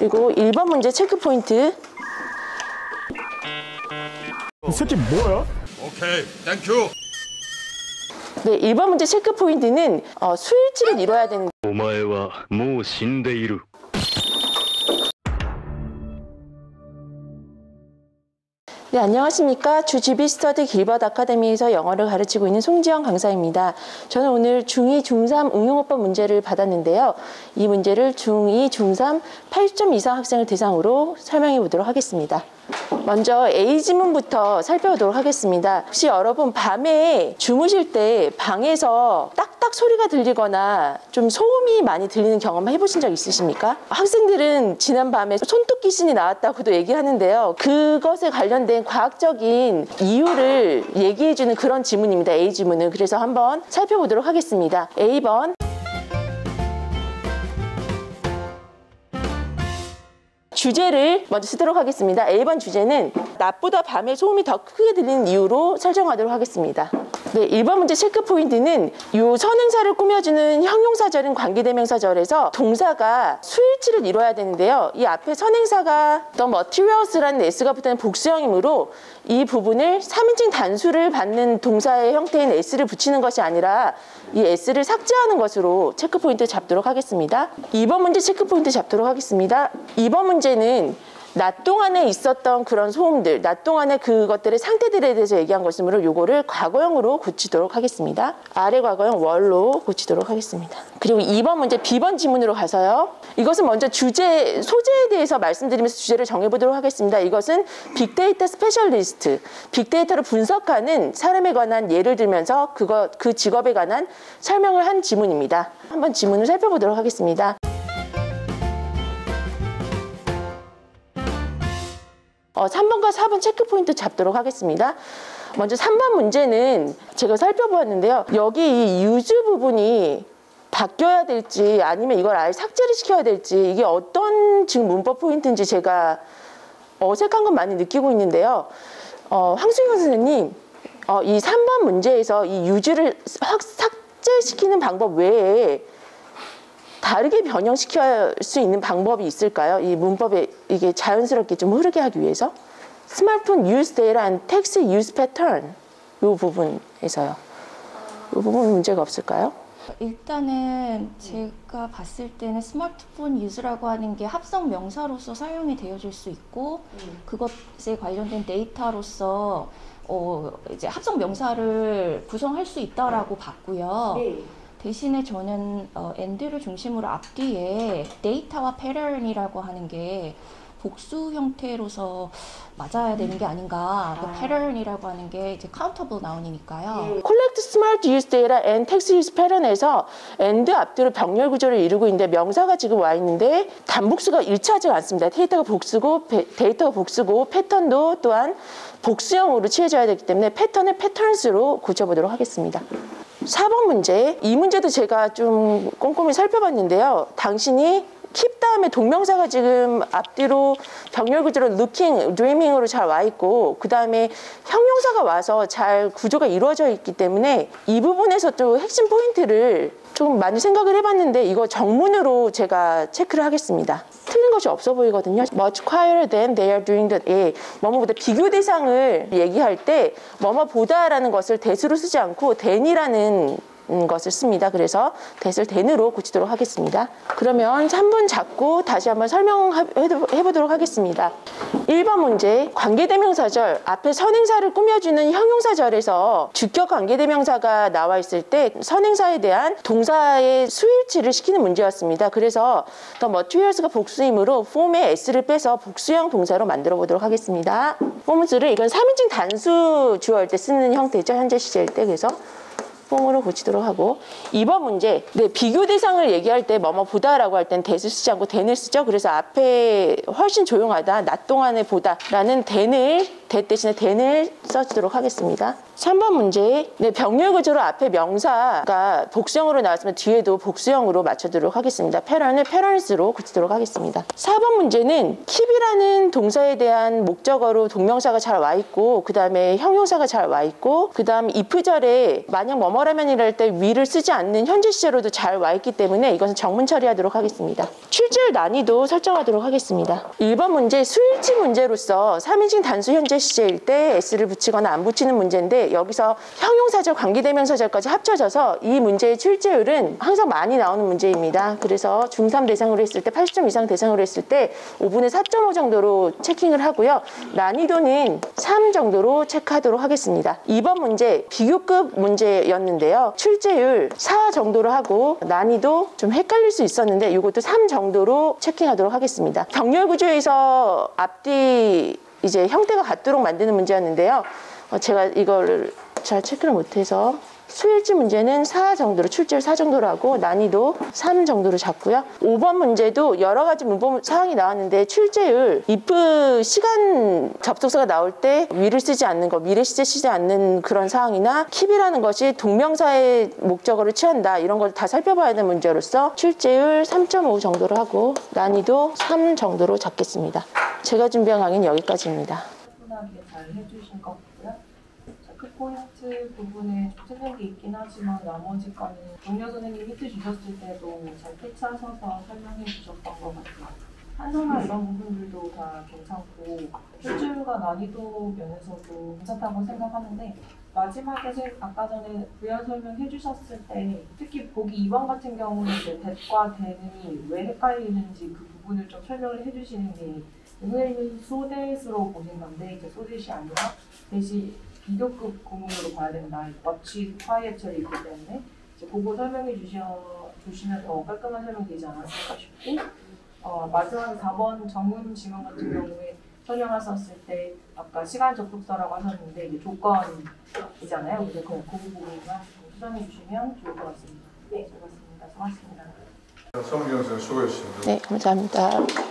그리고 1번 문제 체크 포인트. 이 새끼 뭐야? 오케이, 땡큐. 네, 1번 문제 체크 포인트는 어, 수일치를 이뤄야 되는 お前はもう死んでいる。 네, 안녕하십니까. 주 GB 스터디 길벗 아카데미에서 영어를 가르치고 있는 송지영 강사입니다. 저는 오늘 중2, 중3 응용어법 문제를 받았는데요. 이 문제를 중2, 중3 80점 이상 학생을 대상으로 설명해 보도록 하겠습니다. 먼저 A 지문부터 살펴보도록 하겠습니다. 혹시 여러분 밤에 주무실 때 방에서 딱 딱 소리가 들리거나 좀 소음이 많이 들리는 경험 해보신 적 있으십니까? 학생들은 지난 밤에 손톱 귀신이 나왔다고도 얘기하는데요. 그것에 관련된 과학적인 이유를 얘기해주는 그런 지문입니다. A 지문은. 그래서 한번 살펴보도록 하겠습니다. A번. 주제를 먼저 쓰도록 하겠습니다. A번 주제는 낮보다 밤에 소음이 더 크게 들리는 이유로 설정하도록 하겠습니다. 네, 1번 문제 체크 포인트는 이 선행사를 꾸며주는 형용사절인 관계대명사절에서 동사가 수일치를 이뤄야 되는데요. 이 앞에 선행사가 the materials라는 s가 붙는 복수형이므로 이 부분을 3인칭 단수를 받는 동사의 형태인 s를 붙이는 것이 아니라 이 s를 삭제하는 것으로 체크 포인트 잡도록 하겠습니다. 2번 문제 체크 포인트 잡도록 하겠습니다. 2번 문제는 낮 동안에 있었던 그런 소음들, 낮 동안에 그것들의 상태들에 대해서 얘기한 것이므로 요거를 과거형으로 고치도록 하겠습니다. 아래 과거형 were로 고치도록 하겠습니다. 그리고 2번 문제 B번 지문으로 가서요. 이것은 먼저 주제, 소재에 대해서 말씀드리면서 주제를 정해보도록 하겠습니다. 이것은 빅데이터 specialist, 빅데이터를 분석하는 사람에 관한 예를 들면서 그거, 그 직업에 관한 설명을 한 지문입니다. 한번 지문을 살펴보도록 하겠습니다. 어, 3번과 4번 체크 포인트 잡도록 하겠습니다. 먼저 3번 문제는 제가 살펴보았는데요. 여기 이 유즈 부분이 바뀌어야 될지 아니면 이걸 아예 삭제를 시켜야 될지 이게 어떤 지금 문법 포인트인지 제가 어색한 건 많이 느끼고 있는데요. 어, 황수경 선생님, 어, 이 3번 문제에서 이 유즈를 확 삭제시키는 방법 외에 다르게 변형시킬 수 있는 방법이 있을까요? 이 문법에 이게 자연스럽게 좀 흐르게 하기 위해서 smartphone use and text use pattern 이 부분에서요. 이 부분 문제가 없을까요? 일단은 제가 봤을 때는 smartphone use라고 하는 게 합성 명사로서 사용이 되어질 수 있고 그것에 관련된 데이터로서 어 이제 합성 명사를 구성할 수 있다라고 봤고요. 대신에 저는 어, and를 중심으로 앞뒤에 데이터와 패턴이라고 하는 게 복수 형태로서 맞아야 되는 게 아닌가. 그 패턴이라고 하는 게 이제 countable noun이니까요. collect smart use data and text use pattern에서 and 앞뒤로 병렬 구조를 이루고 있는데 명사가 지금 와 있는데 단복수가 일치하지 않습니다. 데이터가 복수고 베- 데이터가 복수고 패턴도 또한 복수형으로 취해져야 되기 때문에 pattern을 patterns로 고쳐보도록 하겠습니다. 4번 문제. 이 문제도 제가 좀 꼼꼼히 살펴봤는데요. 당신이 keep 다음에 동명사가 지금 앞뒤로 병렬 구조로 looking, dreaming으로 잘 와 있고 그 다음에 형용사가 와서 잘 구조가 이루어져 있기 때문에 이 부분에서 또 핵심 포인트를 조금 많이 생각을 해봤는데 이거 정문으로 제가 체크를 하겠습니다. 것이 없어 보이거든요. Much quieter than they are doing that. 예, 뭐뭐보다 비교 대상을 얘기할 때 뭐뭐보다라는 것을 대수로 쓰지 않고 than이라는 음, 것을 씁니다. 그래서 대을 than으로 고치도록 하겠습니다. 그러면 3분 잡고 다시 한번 설명해보도록 하겠습니다. 1번 문제 관계대명사절 앞에 선행사를 꾸며주는 형용사절에서 주격 관계대명사가 나와 있을 때 선행사에 대한 동사의 수일치를 시키는 문제였습니다. 그래서 더 materials가 복수이므로 form의 s를 빼서 복수형 동사로 만들어 보도록 하겠습니다. forms를 이건 3인칭 단수 주어일 때 쓰는 형태죠. 현재 시제일 때 그래서 뽕으로 고치도록 하고 2번 문제 네, 비교 대상을 얘기할 때 뭐뭐 보다라고 할 땐 대를 쓰지 않고 댄을 쓰죠. 그래서 앞에 훨씬 조용하다 낮 동안에 보다라는 댄을 대 대신에 den을 써주도록 하겠습니다. 3번 문제. 네, 병렬 구조로 앞에 명사가 복수형으로 나왔으면 뒤에도 복수형으로 맞춰도록 하겠습니다. 패런을 패런스로 고치도록 하겠습니다. 4번 문제는 keep이라는 동사에 대한 목적어로 동명사가 잘 와 있고 그 다음에 형용사가 잘 와 있고 그 다음 if절에 만약 뭐뭐라면 이럴 때 위를 쓰지 않는 현재 시제로도 잘 와 있기 때문에 이것은 정문 처리하도록 하겠습니다. 출제율 난이도 설정하도록 하겠습니다. 1번 문제 수일치 문제로서 3인칭 단수 현재 시제일 때 s를 붙이거나 안 붙이는 문제인데 여기서 형용사절 관계대명사절까지 합쳐져서 이 문제의 출제율은 항상 많이 나오는 문제입니다. 그래서 중3 대상으로 했을 때 80점 이상 대상으로 했을 때 5분의 4.5 정도로 체킹을 하고요. 난이도는 3 정도로 체크하도록 하겠습니다. 2번 문제 비교급 문제였는데요. 출제율 4 정도로 하고 난이도 좀 헷갈릴 수 있었는데 이것도 3 정도로 체킹하도록 하겠습니다. 병렬 구조에서 앞뒤 이제 형태가 같도록 만드는 문제였는데요. 어, 제가 이거를 잘 체크를 못해서 수일치 문제는 4 정도로 출제율 4 정도로 하고 난이도 3 정도로 잡고요. 5번 문제도 여러 가지 문법 사항이 나왔는데 출제율 if 시간 접속사가 나올 때 위를 쓰지 않는 거, 미래 시제 쓰지 않는 그런 사항이나 keep이라는 것이 동명사의 목적어를 취한다 이런 걸 다 살펴봐야 되는 문제로서 출제율 3.5 정도로 하고 난이도 3 정도로 잡겠습니다. 제가 준비한 강의는 여기까지입니다. 체크 포인트 부분에 좀 틀린 게 있긴 하지만 나머지 거는 동료 선생님 힌트 주셨을 때도 잘 캐치하셔서 설명해 주셨던 것 같아요. 한성화 이런 부분들도 다 괜찮고 실질과 난이도 면에서도 괜찮다고 생각하는데 마지막에 제- 아까 전에 부연 설명해 주셨을 때 특히 보기 2번 같은 경우는 이제 대과 대는이 왜 헷갈리는지 그 부분을 좀 설명을 해 주시는 게 선생님은 소댓으로 보신 건데 이제 소댓이 아니라 대신 비교급 구문으로 봐야 된다. 마치 화이어처리 있기 때문에 이제 그거 설명해 주셔 주시면 더 깔끔한 설명이 되지 않았을까 싶고 어, 마지막에 4번 정문 지문 같은 경우에 설명하셨을 때 아까 시간 접속사라고 하셨는데 이제 조건이잖아요. 그래서 그, 그 부분만 좀 수정해 주시면 좋을 것 같습니다. 네, 수고하셨습니다. 수고하셨습니다. 성경 선생 수고했습니다. 네, 감사합니다.